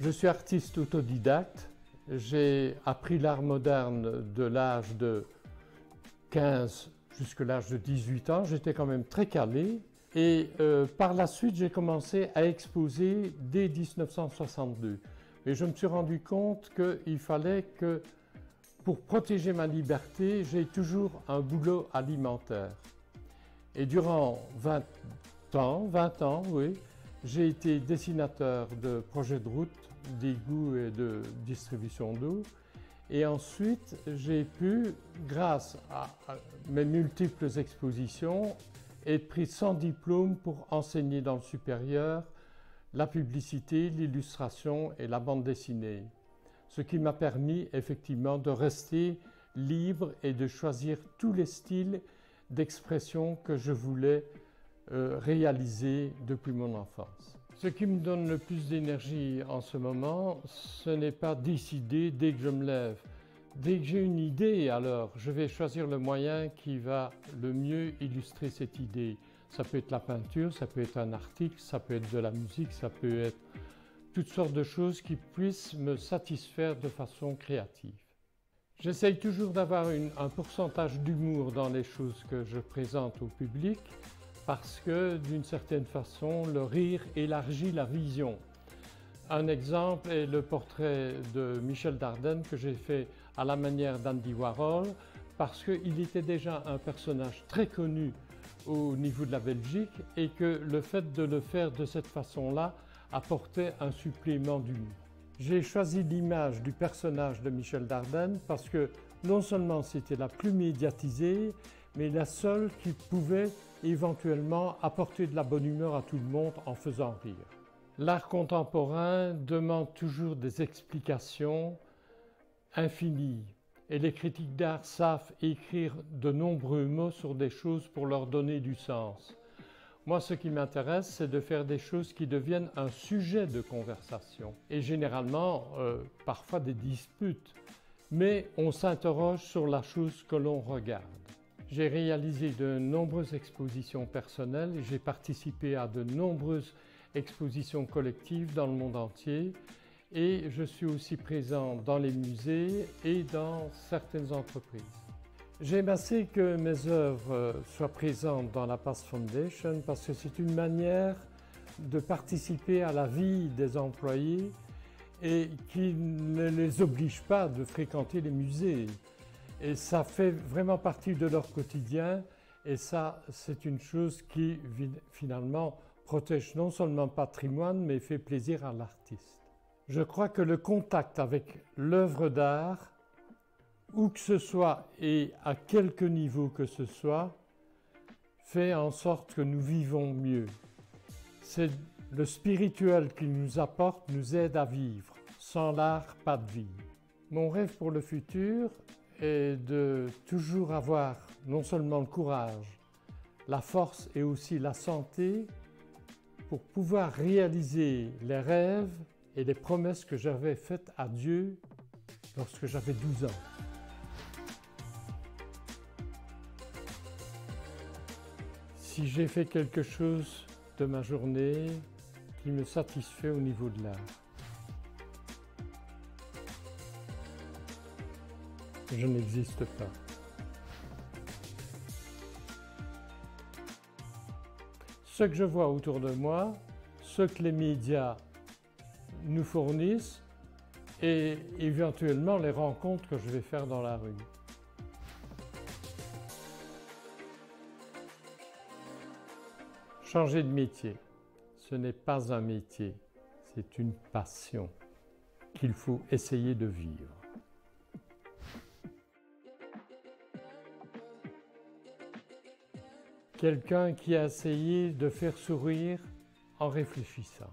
Je suis artiste autodidacte. J'ai appris l'art moderne de l'âge de 15 jusqu'à l'âge de 18 ans. J'étais quand même très calé. Et euh, par la suite, j'ai commencé à exposer dès 1962. Et je me suis rendu compte qu'il fallait que, pour protéger ma liberté, j'ai toujours un boulot alimentaire. Et durant 20 ans, 20 ans, oui, j'ai été dessinateur de projets de route, d'égouts et de distribution d'eau. Et ensuite, j'ai pu, grâce à mes multiples expositions, être pris sans diplôme pour enseigner dans le supérieur la publicité, l'illustration et la bande dessinée. Ce qui m'a permis effectivement de rester libre et de choisir tous les styles d'expression que je voulais euh, réaliser depuis mon enfance. Ce qui me donne le plus d'énergie en ce moment, ce n'est pas décider dès que je me lève. Dès que j'ai une idée, alors je vais choisir le moyen qui va le mieux illustrer cette idée. Ça peut être la peinture, ça peut être un article, ça peut être de la musique, ça peut être toutes sortes de choses qui puissent me satisfaire de façon créative. J'essaye toujours d'avoir un pourcentage d'humour dans les choses que je présente au public parce que d'une certaine façon, le rire élargit la vision. Un exemple est le portrait de Michel Dardenne que j'ai fait à la manière d'Andy Warhol parce qu'il était déjà un personnage très connu au niveau de la Belgique et que le fait de le faire de cette façon-là apportait un supplément d'humour. J'ai choisi l'image du personnage de Michel Dardenne parce que non seulement c'était la plus médiatisée, mais la seule qui pouvait éventuellement apporter de la bonne humeur à tout le monde en faisant rire. L'art contemporain demande toujours des explications infinies et les critiques d'art savent écrire de nombreux mots sur des choses pour leur donner du sens. Moi, ce qui m'intéresse, c'est de faire des choses qui deviennent un sujet de conversation et généralement, euh, parfois des disputes. Mais on s'interroge sur la chose que l'on regarde. J'ai réalisé de nombreuses expositions personnelles j'ai participé à de nombreuses expositions collectives dans le monde entier et je suis aussi présent dans les musées et dans certaines entreprises. J'aime assez que mes œuvres soient présentes dans la PASS Foundation parce que c'est une manière de participer à la vie des employés et qui ne les oblige pas de fréquenter les musées. Et ça fait vraiment partie de leur quotidien et ça, c'est une chose qui finalement protège non seulement le patrimoine mais fait plaisir à l'artiste. Je crois que le contact avec l'œuvre d'art où que ce soit et à quelque niveau que ce soit, fait en sorte que nous vivons mieux. C'est le spirituel qui nous apporte, nous aide à vivre. Sans l'art, pas de vie. Mon rêve pour le futur est de toujours avoir non seulement le courage, la force et aussi la santé pour pouvoir réaliser les rêves et les promesses que j'avais faites à Dieu lorsque j'avais 12 ans. Si j'ai fait quelque chose de ma journée qui me satisfait au niveau de l'art. Je n'existe pas. Ce que je vois autour de moi, ce que les médias nous fournissent et éventuellement les rencontres que je vais faire dans la rue. Changer de métier, ce n'est pas un métier, c'est une passion qu'il faut essayer de vivre. Quelqu'un qui a essayé de faire sourire en réfléchissant.